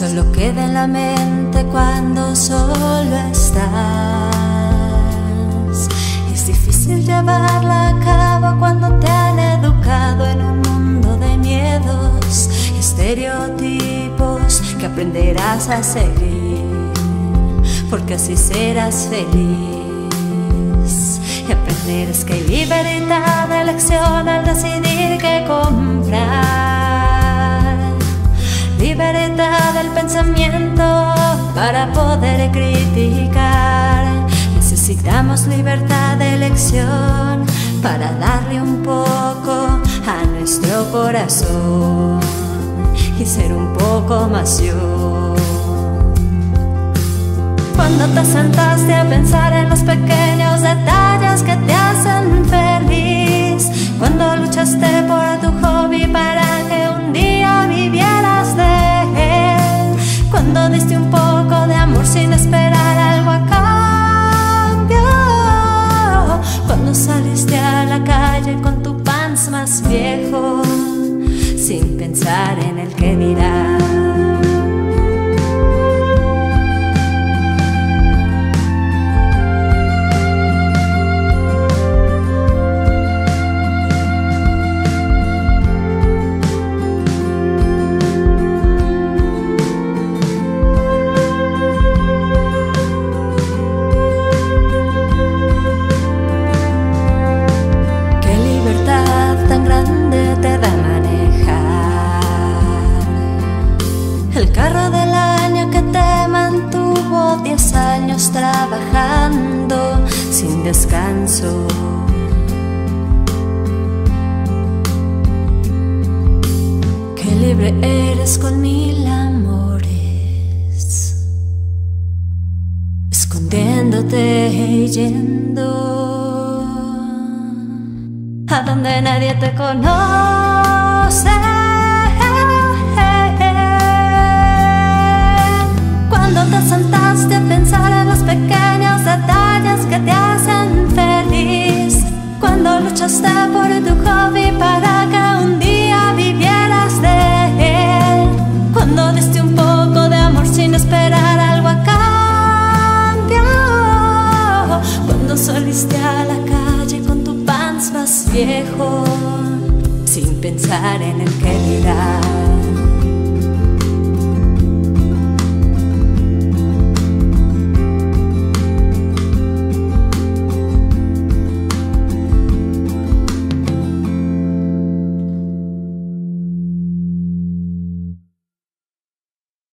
solo queda en la mente cuando solo estás. Es difícil llevarla a cabo cuando te han educado en un mundo de miedos y estereotipos que aprenderás a seguir, porque así serás feliz. Y aprenderás que hay libertad de elección al decidir para poder criticar. Necesitamos libertad de elección para darle un poco a nuestro corazón y ser un poco más yo. Cuando te sentaste a pensar en los pequeños sin esperar algo a cambio, cuando saliste a la calle con tu pants más viejo, sin pensar en el que dirá. Qué libre eres con mil amores, escondiéndote y yendo a donde nadie te conoce. Cuando te sentaste a pensar en los pequeños detalles que te luchaste por tu hobby para que un día vivieras de él, cuando diste un poco de amor sin esperar algo a cambio, cuando saliste a la calle con tu pants más viejo, sin pensar en el que dirá.